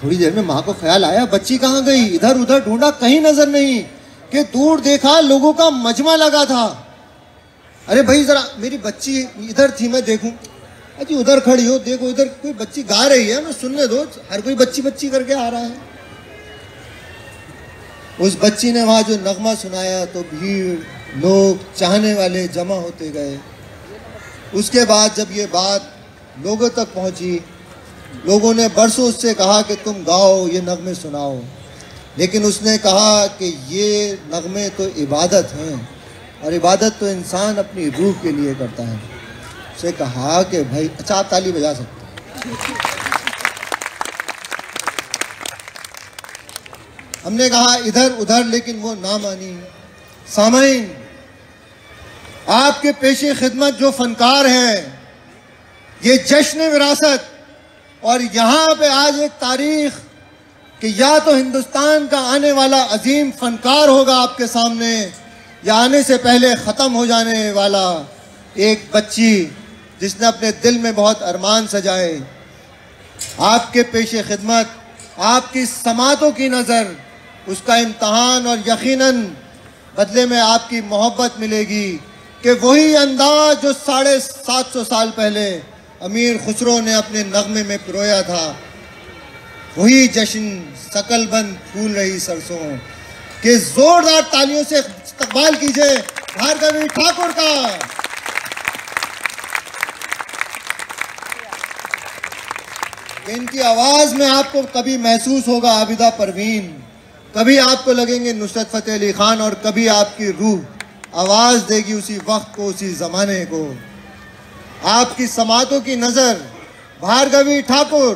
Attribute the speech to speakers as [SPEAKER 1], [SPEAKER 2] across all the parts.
[SPEAKER 1] تھوڑی دیر میں ماں کو خیال آیا، بچی کہاں گئی؟ ادھر ادھر ڈھونڈا، کہیں نظر نہیں۔ کہ دور دیکھا، لوگوں کا مجمع لگا تھا۔ ارے بھائی، ذرا میری بچی ادھر تھی، میں دیکھوں۔ اجی ادھر کھڑی ہو، دیکھو ادھر کوئی بچی گا رہی ہے میں سننے دو۔ ہر کوئی بچی بچی کر کے آ رہا ہے۔ اس بچی نے وہاں جو نغمہ سنایا، تو بھیڑ، لوگ چاہنے والے جمع ہوتے گئے۔ اس کے بعد جب یہ بات لوگوں تک پہنچی لوگوں نے برسوں اس سے کہا کہ تم گاؤ، یہ نغمے سناؤ۔ لیکن اس نے کہا کہ یہ نغمے تو عبادت ہیں اور عبادت تو انسان اپنی روح کے لیے کرتا ہے۔ اسے کہا کہ بھائی اچھا آپ تالی بجا سکتے ہیں۔ ہم نے کہا ادھر ادھر، لیکن وہ نہ مانی۔ سامعین، آپ کے پیش خدمت جو فنکار ہیں، یہ جشن وراثت اور یہاں پہ آج ایک تاریخ کہ یا تو ہندوستان کا آنے والا عظیم فنکار ہوگا آپ کے سامنے، یا آنے سے پہلے ختم ہو جانے والا ایک بچی جس نے اپنے دل میں بہت ارمان سجائے۔ آپ کے پیش خدمت، آپ کی سماعتوں کی نظر، اس کا امتحان اور یقیناً بدلے میں آپ کی محبت ملے گی کہ وہی انداز جو ساڑھے سات سو سال پہلے امیر خسرو نے اپنے نغمے میں پرویا تھا۔ وہی جشن سکل بند پھول رہی سرسوں۔ کہ زوردار تالیوں سے استقبال کیجیے بھارگوی ٹھاکر کا۔ ان کی آواز میں آپ کو کبھی محسوس ہوگا عابدہ پروین۔ کبھی آپ کو لگیں گے نصرت فتح علی خان اور کبھی آپ کی روح۔ آواز دے گی اسی وقت کو، اسی زمانے کو۔ آپ کی سماعتوں کی نظر بھارگوی ٹھاکر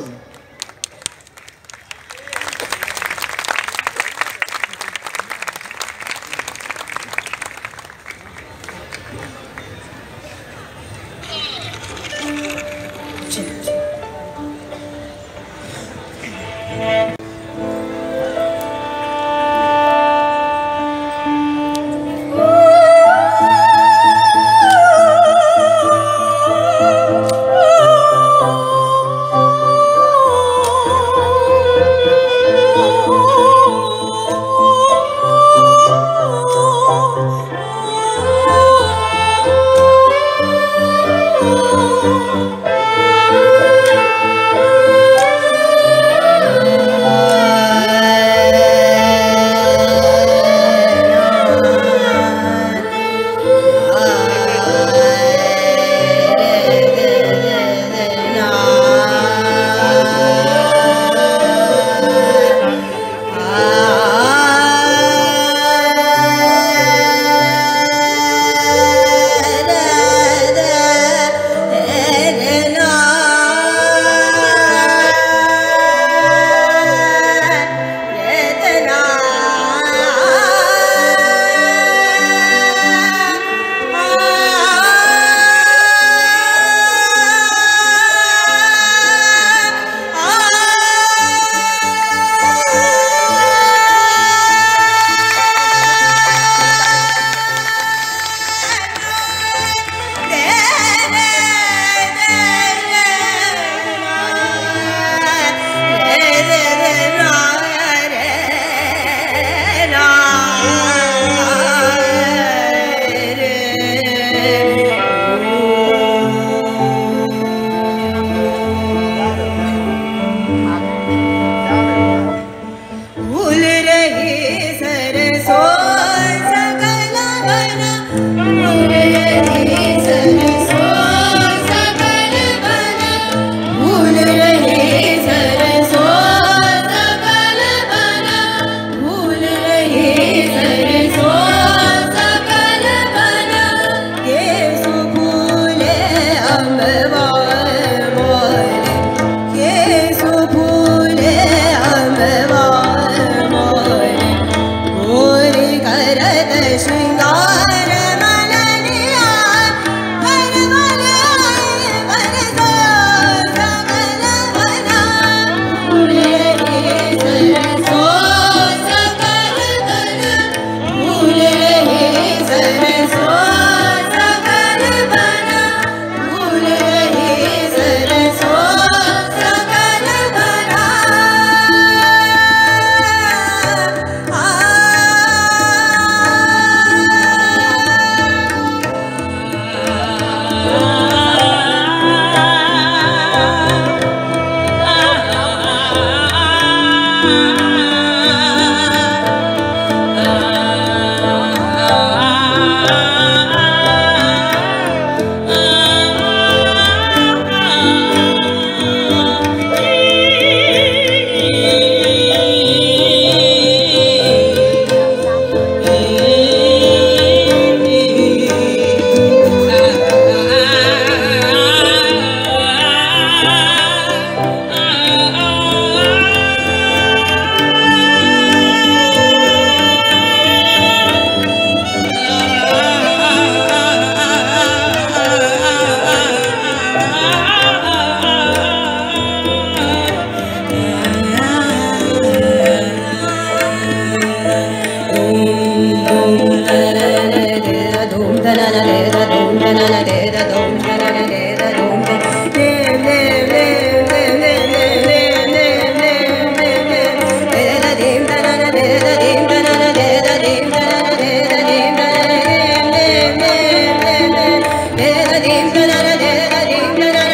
[SPEAKER 2] Hare
[SPEAKER 1] Hare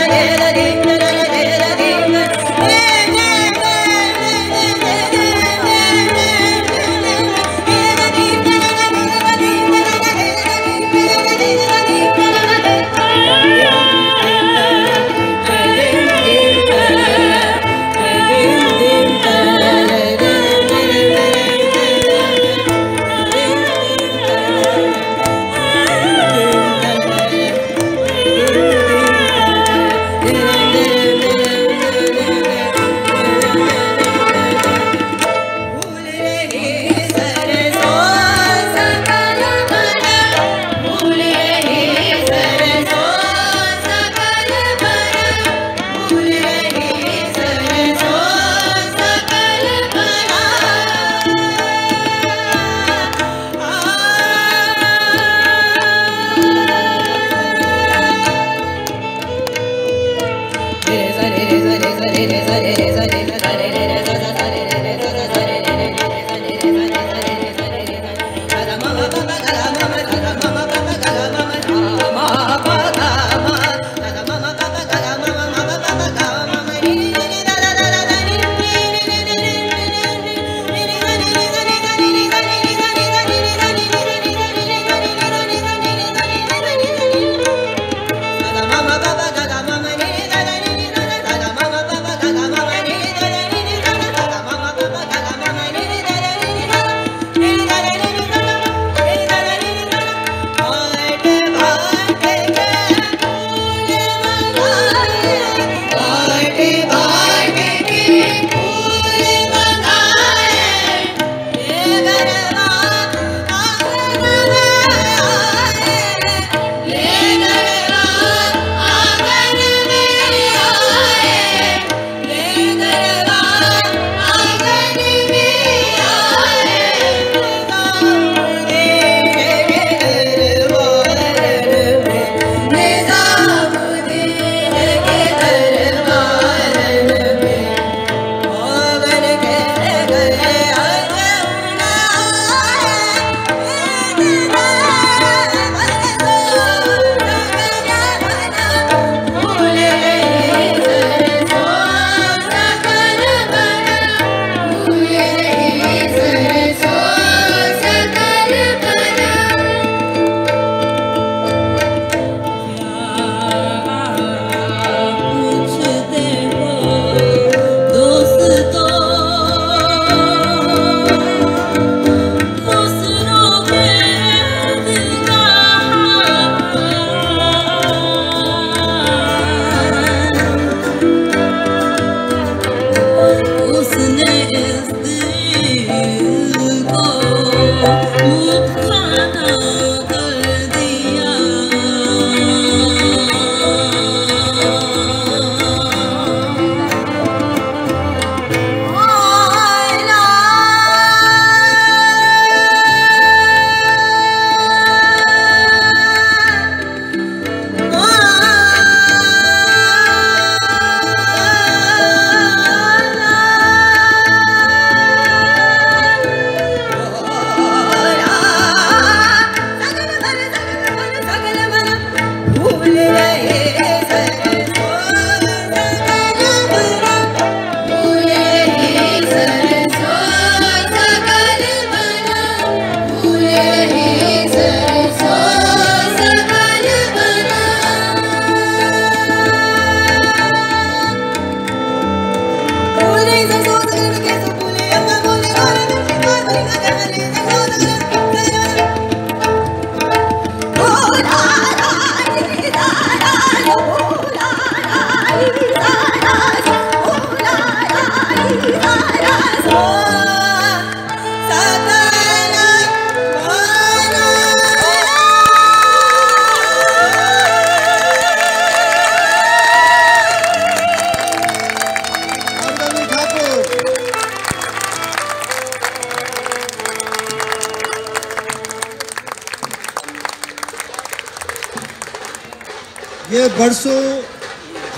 [SPEAKER 1] یہ برسوں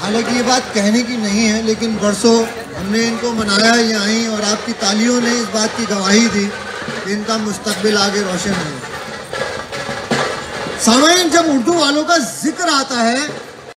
[SPEAKER 1] حالانکہ یہ بات کہنے کی نہیں ہے، لیکن برسوں ہم نے ان کو منایا، یہ آئیں اور آپ کی تالیوں نے اس بات کی گواہی دی کہ ان کا مستقبل آگے روشن ہے سامعین، جب اردو والوں کا ذکر آتا ہے